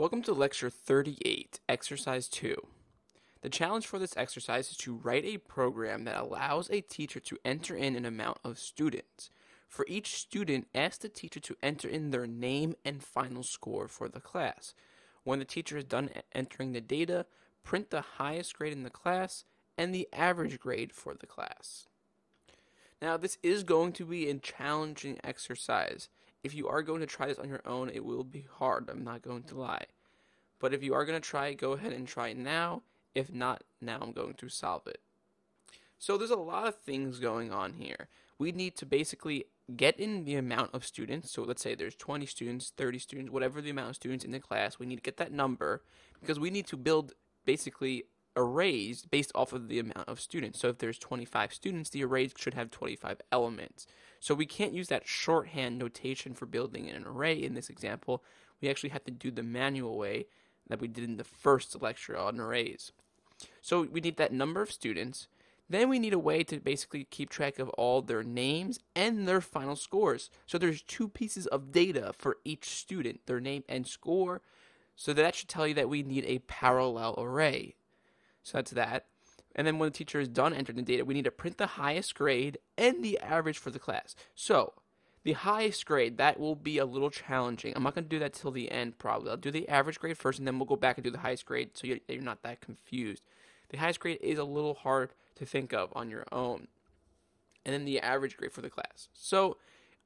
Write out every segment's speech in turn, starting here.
Welcome to lecture 38, exercise 2. The challenge for this exercise is to write a program that allows a teacher to enter in an amount of students. For each student, ask the teacher to enter in their name and final score for the class. When the teacher is done entering the data, print the highest grade in the class and the average grade for the class. Now, this is going to be a challenging exercise. If you are going to try this on your own, it will be hard. I'm not going to lie. But if you are going to try go ahead and try it now. If not, now I'm going to solve it. So there's a lot of things going on here. We need to basically get in the amount of students. So let's say there's 20 students, 30 students, whatever the amount of students in the class. We need to get that number because we need to build basically arrays based off of the amount of students. So if there's 25 students, the arrays should have 25 elements. So we can't use that shorthand notation for building an array in this example. We actually have to do the manual way that we did in the first lecture on arrays. So we need that number of students. Then we need a way to basically keep track of all their names and their final scores. So there's two pieces of data for each student, their name and score. So that should tell you that we need a parallel array. So that's that. And then when the teacher is done entering the data, we need to print the highest grade and the average for the class. So the highest grade, that will be a little challenging. I'm not going to do that till the end, probably. I'll do the average grade first, and then we'll go back and do the highest grade so you're, not that confused. The highest grade is a little hard to think of on your own. And then the average grade for the class. So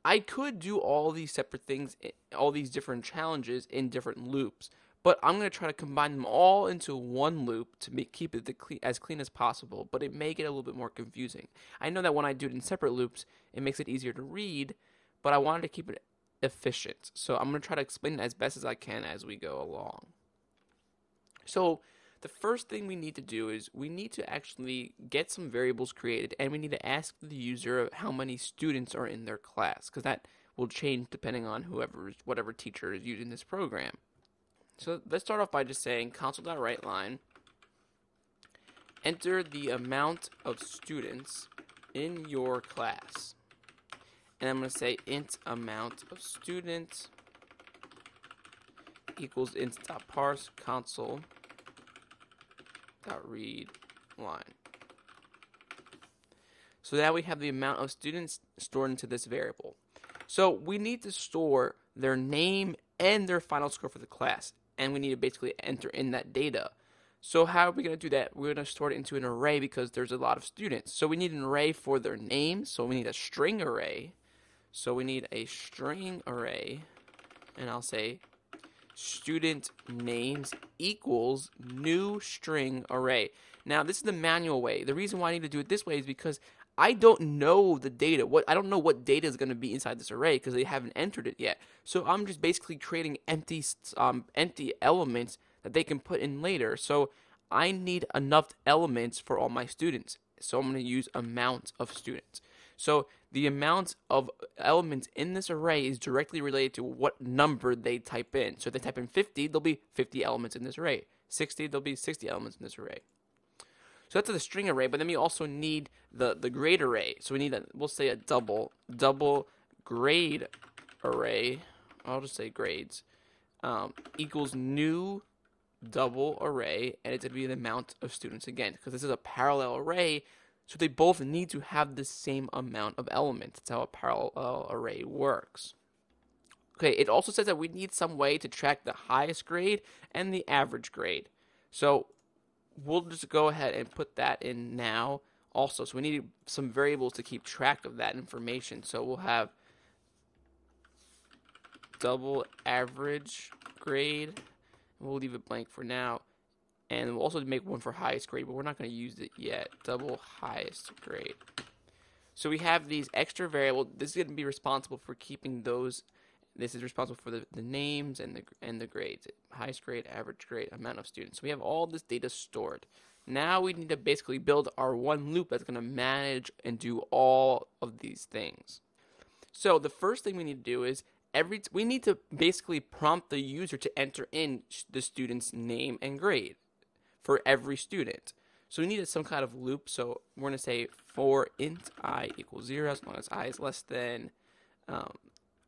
I could do all these separate things, eh, all these different challenges in different loops, but I'm going to try to combine them all into one loop to make, keep it as clean as possible, but it may get a little bit more confusing. I know that when I do it in separate loops, it makes it easier to read, but I wanted to keep it efficient. So I'm going to try to explain it as best as I can as we go along. So the first thing we need to do is we need to actually get some variables created and we need to ask the user how many students are in their class because that will change depending on whoever whatever teacher is using this program. So let's start off by just saying console.writeLine enter the amount of students in your class. And I'm going to say int amount of students equals int.parse console dot. So now we have the amount of students stored into this variable. So we need to store their name and their final score for the class, and we need to basically enter in that data. So how are we going to do that? We're going to store it into an array because there's a lot of students. So we need an array for their name. So we need a string array. So we need a string array, and I'll say student names equals new string array. Now, this is the manual way. The reason why I need to do it this way is because I don't know the data. What I don't know what data is going to be inside this array because they haven't entered it yet. So I'm just basically creating empty um, empty elements that they can put in later. So I need enough elements for all my students. So I'm going to use amount of students. So the amount of elements in this array is directly related to what number they type in. So if they type in 50, there'll be 50 elements in this array. 60, there'll be 60 elements in this array. So that's the string array, but then we also need the, the grade array. So we need a, we'll say a double, double grade array. I'll just say grades um, equals new double array, and it's going to be the amount of students again, because this is a parallel array, so they both need to have the same amount of elements. That's how a parallel array works. Okay, it also says that we need some way to track the highest grade and the average grade. So we'll just go ahead and put that in now also. So we need some variables to keep track of that information. So we'll have double average grade. We'll leave it blank for now. And we'll also make one for highest grade, but we're not going to use it yet. Double highest grade. So we have these extra variables. This is going to be responsible for keeping those. This is responsible for the, the names and the and the grades. Highest grade, average grade, amount of students. So we have all this data stored. Now we need to basically build our one loop that's going to manage and do all of these things. So the first thing we need to do is every we need to basically prompt the user to enter in the student's name and grade for every student. So we needed some kind of loop. So we're going to say for int i equals 0 as long as i is less than um,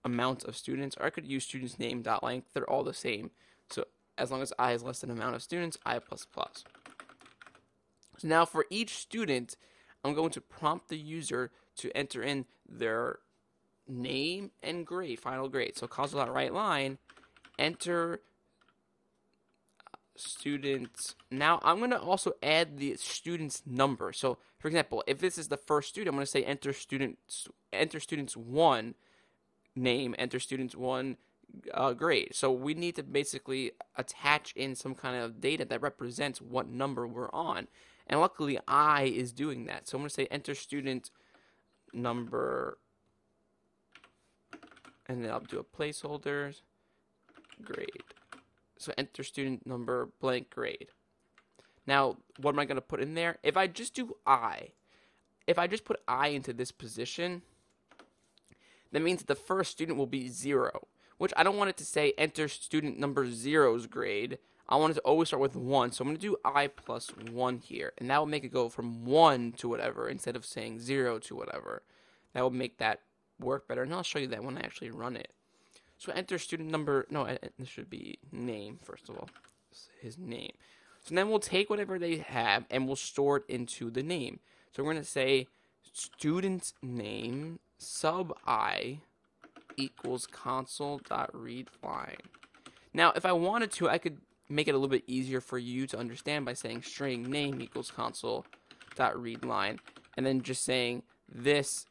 amount of students. Or I could use student's name dot length. They're all the same. So as long as i is less than amount of students, i plus plus. So now for each student, I'm going to prompt the user to enter in their name and grade, final grade. So console.writeLine, enter uh, student. Now I'm going to also add the student's number. So for example, if this is the first student, I'm going to say enter student enter students one name, enter students one uh, grade. So we need to basically attach in some kind of data that represents what number we're on. And luckily, I is doing that. So I'm going to say enter student number, and then I'll do a placeholder grade. So enter student number blank grade. Now, what am I going to put in there? If I just do I, if I just put I into this position, that means that the first student will be zero, which I don't want it to say enter student number zero's grade. I want it to always start with 1. So I'm going to do i plus 1 here. And that will make it go from 1 to whatever instead of saying 0 to whatever. That will make that work better. And I'll show you that when I actually run it. So enter student number. No, this should be name, first of all. His name. So then we'll take whatever they have and we'll store it into the name. So we're going to say student name sub i equals console dot read line. Now, if I wanted to, I could make it a little bit easier for you to understand by saying string name equals console dot read line and then just saying this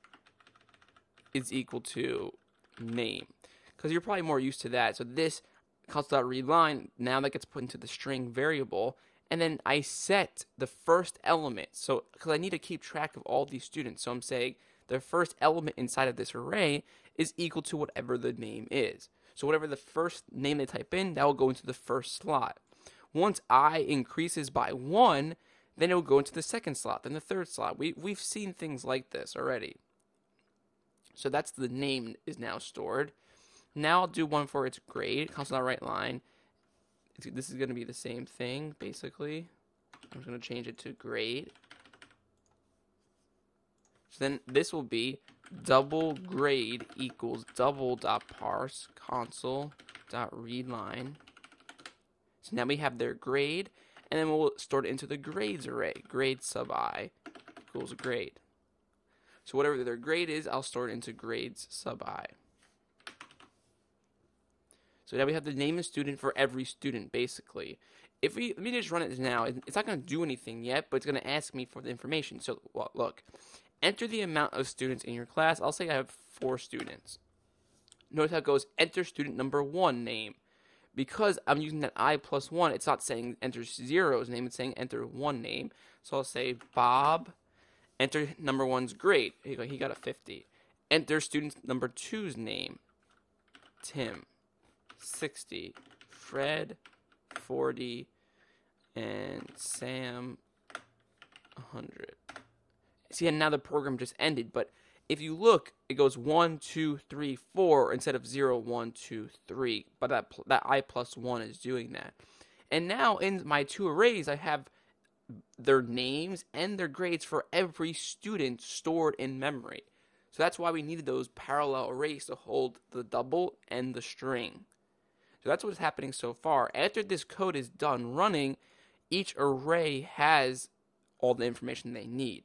is equal to name. Because you're probably more used to that. So this console dot read line now that gets put into the string variable and then I set the first element. So because I need to keep track of all these students. So I'm saying the first element inside of this array is equal to whatever the name is so whatever the first name they type in, that will go into the first slot. Once i increases by 1, then it will go into the second slot, then the third slot. We, we've seen things like this already. So that's the name is now stored. Now I'll do one for its grade, console.writeLine. This is going to be the same thing, basically. I'm just going to change it to grade. So then this will be double grade equals double dot parse console dot read line. So now we have their grade, and then we'll store it into the grades array. Grade sub i equals grade. So whatever their grade is, I'll store it into grades sub i. So now we have the name of student for every student, basically. If we let me just run it now, it's not going to do anything yet, but it's going to ask me for the information. So well, look, enter the amount of students in your class. I'll say I have four students. Notice how it goes enter student number one name. Because I'm using that i plus one, it's not saying enter zero's name, it's saying enter one name. So I'll say Bob, enter number one's grade. He got a 50. Enter student number two's name. Tim, 60. Fred, 40. And Sam, 100 see, the program just ended. But if you look, it goes one, two, three, four instead of zero, one, two, three. But that that i plus one is doing that. And now in my two arrays, I have their names and their grades for every student stored in memory. So that's why we needed those parallel arrays to hold the double and the string. So that's what's happening so far. After this code is done running, each array has all the information they need.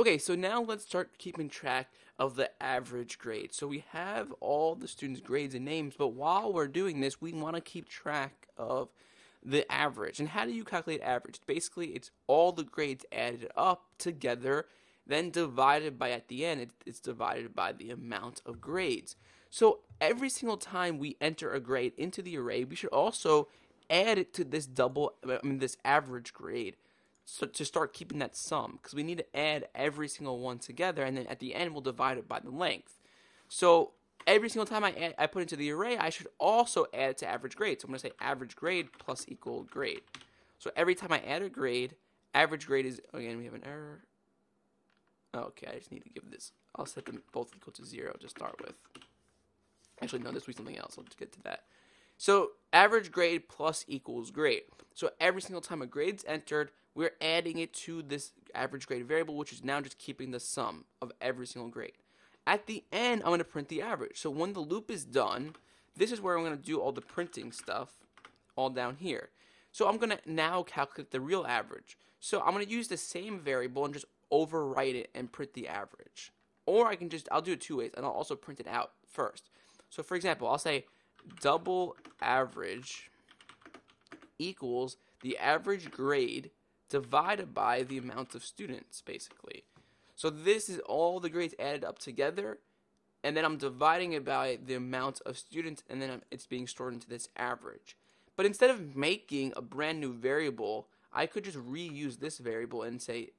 Okay, so now let's start keeping track of the average grade. So we have all the students' grades and names, but while we're doing this, we want to keep track of the average. And how do you calculate average? Basically, it's all the grades added up together, then divided by, at the end, it's divided by the amount of grades. So every single time we enter a grade into the array, we should also add it to this double, I mean, this average grade so to start keeping that sum because we need to add every single one together and then at the end we'll divide it by the length. So every single time I add, I put into the array, I should also add it to average grade. So I'm going to say average grade plus equal grade. So every time I add a grade, average grade is again we have an error. Oh, okay, I just need to give this. I'll set them both equal to zero to start with. Actually, no, this will be something else. I'll just get to that. So average grade plus equals grade. So every single time a grade's entered, we're adding it to this average grade variable, which is now just keeping the sum of every single grade. At the end, I'm going to print the average. So when the loop is done, this is where I'm going to do all the printing stuff. all down here. So I'm going to now calculate the real average. So I'm going to use the same variable and just overwrite it and print the average. Or I can just, I'll do it two ways, and I'll also print it out first. So for example, I'll say double average equals the average grade divided by the amount of students, basically. So this is all the grades added up together, and then I'm dividing it by the amount of students, and then it's being stored into this average. But instead of making a brand new variable, I could just reuse this variable and say,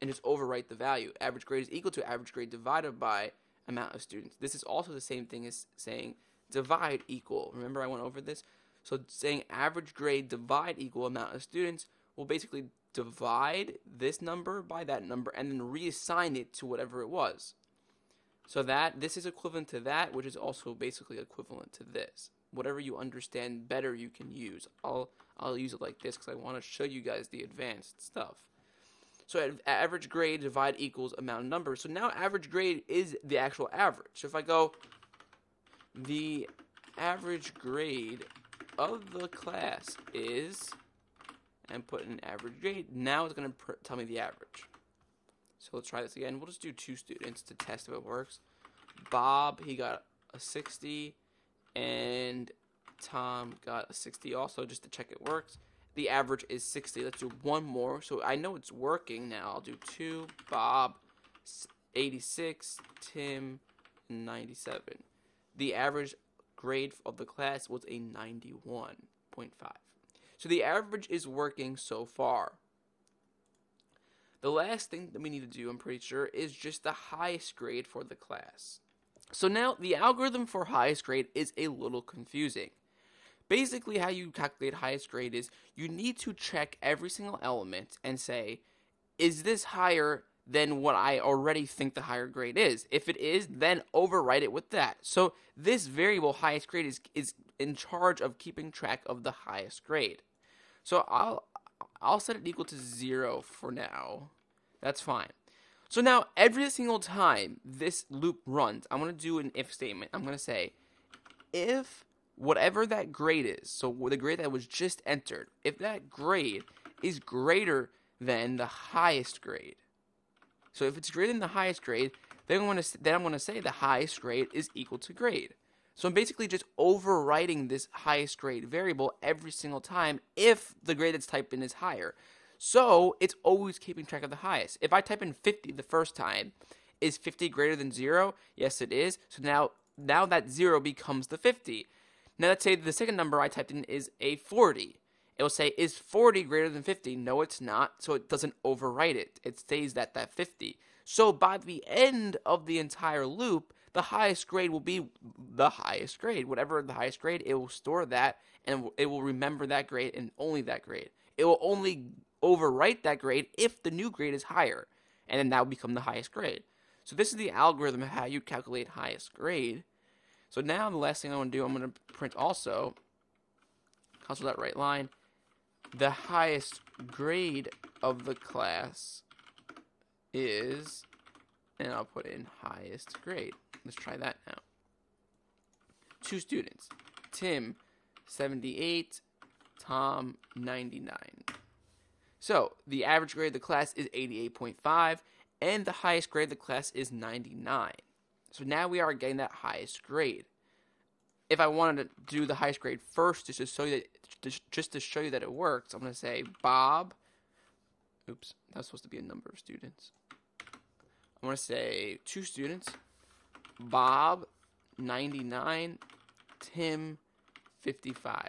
and just overwrite the value. Average grade is equal to average grade divided by amount of students. This is also the same thing as saying divide equal. Remember I went over this? So saying average grade divide equal amount of students will basically divide this number by that number and then reassign it to whatever it was. So that this is equivalent to that, which is also basically equivalent to this. Whatever you understand better, you can use. I'll I'll use it like this because I want to show you guys the advanced stuff. So average grade divide equals amount of numbers. So now average grade is the actual average. So if I go the average grade of the class is and put an average grade. Now it's going to tell me the average. So let's try this again. We'll just do two students to test if it works. Bob, he got a 60, and Tom got a 60 also, just to check it works. The average is 60. Let's do one more. So I know it's working now. I'll do two. Bob, 86. Tim, 97. The average grade of the class was a 91.5. So the average is working so far. The last thing that we need to do, I'm pretty sure, is just the highest grade for the class. So now the algorithm for highest grade is a little confusing. Basically, how you calculate highest grade is you need to check every single element and say, is this higher than what I already think the higher grade is? If it is, then overwrite it with that. So this variable highest grade is, is in charge of keeping track of the highest grade. So I'll I'll set it equal to zero for now. That's fine. So now every single time this loop runs, I'm gonna do an if statement. I'm gonna say if whatever that grade is, so the grade that was just entered, if that grade is greater than the highest grade. So if it's greater than the highest grade, then I'm going to then I'm going to say the highest grade is equal to grade. So I'm basically just overwriting this highest grade variable every single time if the grade that's typed in is higher. So it's always keeping track of the highest. If I type in 50 the first time, is 50 greater than 0? Yes, it is. So now now that 0 becomes the 50. Now let's say the second number I typed in is a 40. It will say, is 40 greater than 50? No, it's not. So it doesn't overwrite it. It stays at that 50. So by the end of the entire loop, the highest grade will be the highest grade. Whatever the highest grade, it will store that and it will remember that grade and only that grade. It will only overwrite that grade if the new grade is higher, and then that will become the highest grade. So this is the algorithm of how you calculate highest grade. So now the last thing I want to do, I'm going to print also console.writeLine the highest grade of the class is, and I'll put in highest grade. Let's try that now. Two students, Tim, 78, Tom, 99. So the average grade of the class is 88.5, and the highest grade of the class is 99. So now we are getting that highest grade. If I wanted to do the highest grade first, just to show you that, just to show you that it works, I'm going to say Bob. Oops, that's supposed to be a number of students. I'm going to say two students. Bob, 99. Tim, 55.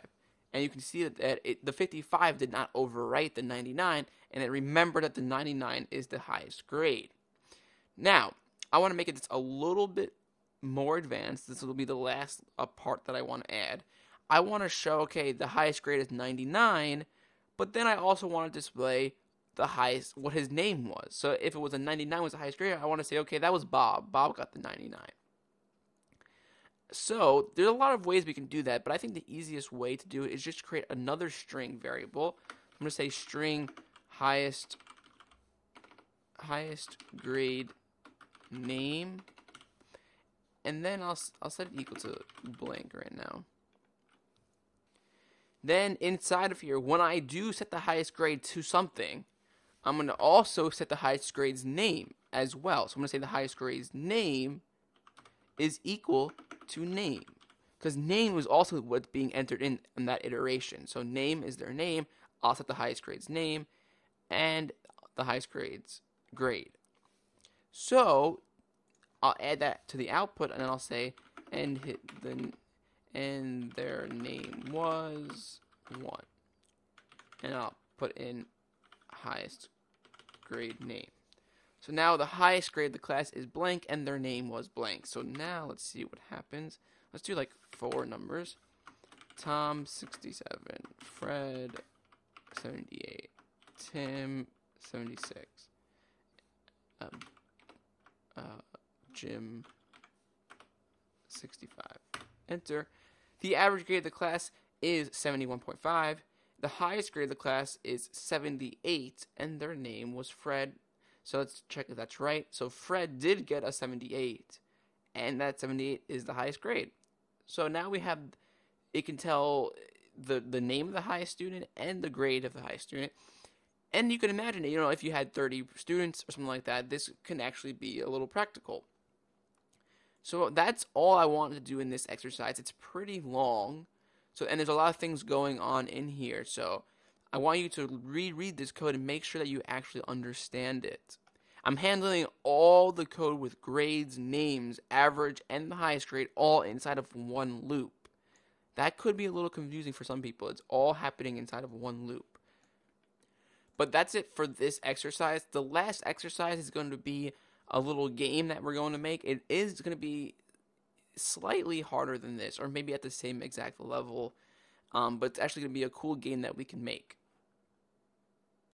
And you can see that, that it, the 55 did not overwrite the 99, and it remembered that the 99 is the highest grade. Now, I want to make it just a little bit more advanced. This will be the last uh, part that I want to add. I want to show, okay, the highest grade is 99, but then I also want to display the highest what his name was. So if it was a 99 was the highest grade, I want to say okay, that was Bob. Bob got the 99. So there's a lot of ways we can do that, but I think the easiest way to do it is just create another string variable. I'm going to say string highest highest grade name and then I'll I'll set it equal to blank right now. Then inside of here, when I do set the highest grade to something, I'm going to also set the highest grade's name as well. So I'm going to say the highest grade's name is equal to name. Because name was also what's being entered in, in that iteration. So name is their name. I'll set the highest grade's name and the highest grade's grade. So I'll add that to the output and then I'll say and hit the and their name was one. And I'll put in highest grade name. So now the highest grade of the class is blank and their name was blank. So now let's see what happens. Let's do like four numbers. Tom 67, Fred 78, Tim 76, um, uh, Jim 65. Enter. The average grade of the class is 71.5. The highest grade of the class is 78, and their name was Fred. So let's check if that's right. So Fred did get a 78, and that 78 is the highest grade. So now we have, it can tell the, the name of the highest student and the grade of the highest student. And you can imagine, you know, if you had 30 students or something like that, this can actually be a little practical. So that's all I wanted to do in this exercise. It's pretty long. So and there's a lot of things going on in here. So I want you to reread this code and make sure that you actually understand it. I'm handling all the code with grades, names, average, and the highest grade all inside of one loop. That could be a little confusing for some people. It's all happening inside of one loop. But that's it for this exercise. The last exercise is going to be a little game that we're going to make. It is going to be slightly harder than this, or maybe at the same exact level, um, but it's actually going to be a cool game that we can make.